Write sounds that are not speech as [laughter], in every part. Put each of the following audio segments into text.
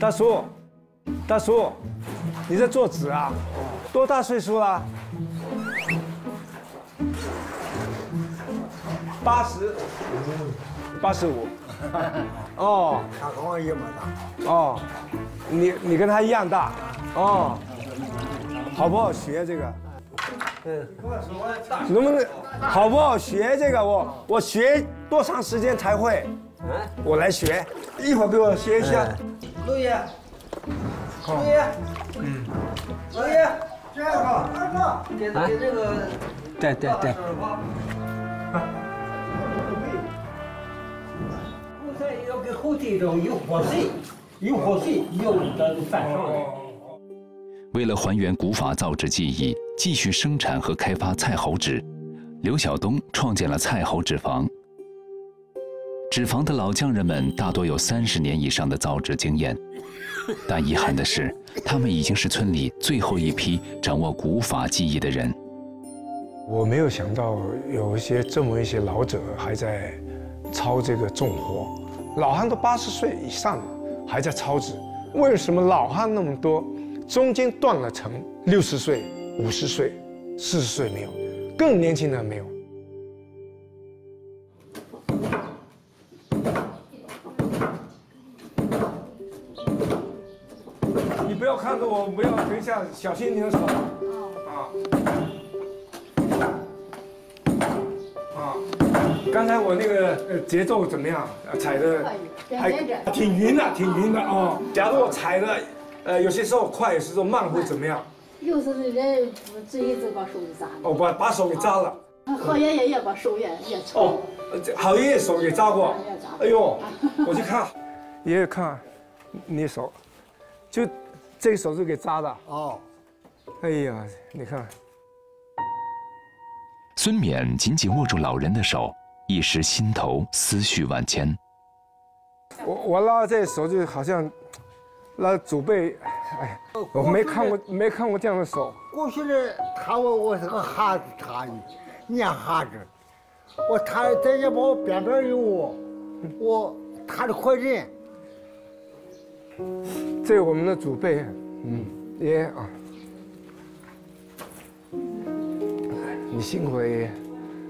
大叔，大叔，你在做纸啊？多大岁数了？八十，八十五。[laughs] 哦，他跟我一模大。哦，你你跟他一样大。哦，好不好学这个？嗯，能不能好不好学这个？我我学多长时间才会？我来学，一会儿给我学一下。陆爷，陆爷，嗯，陆爷，这个二哥，给给这个，对对对。古菜 [laughs] 要给后地中有活水，有。为了还原古法造纸技艺，继续生产和开发菜猴纸，刘晓东创建了菜猴纸坊。纸坊的老匠人们大多有三十年以上的造纸经验，但遗憾的是，他们已经是村里最后一批掌握古法技艺的人。我没有想到有一些这么一些老者还在操这个重活，老汉都八十岁以上了，还在操纸。为什么老汉那么多，中间断了层，六十岁、五十岁、四十岁没有，更年轻的没有？不要看着我，不要等一下，小心你的手啊！啊，刚才我那个呃节奏怎么样？呃踩的还挺匀的，挺匀的哦。假如我踩的，呃，有些时候快，有些时候慢，会怎么样？有时候人直接就把手给扎了。哦，把把手给扎了。好爷爷也把手也也抽。哦，这好爷爷手给扎过。哎呦，[laughs] 我去看，爷爷看，你手，就这个手是给扎的。哦，哎呀，你看，孙冕紧紧握住老人的手，一时心头思绪万千。我我拉这手就好像拉祖辈，哎，我没看过没看过这样的手。过去的他我我是个哈子他的，念哈子，我他在家把我边边有我，我他的快人。这是我们的祖辈，嗯，爷爷啊，你辛苦了，爷爷，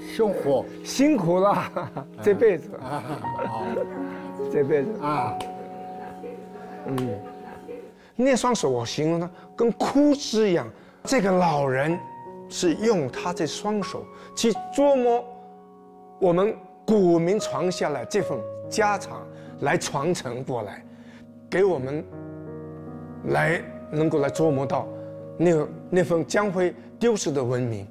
辛苦辛苦了，这辈子，这辈子。啊，嗯，那双手我形容它跟枯枝一样。这个老人是用他这双手去琢磨我们古民传下来这份家常，来传承过来，给我们来能够来琢磨到那那份将会丢失的文明。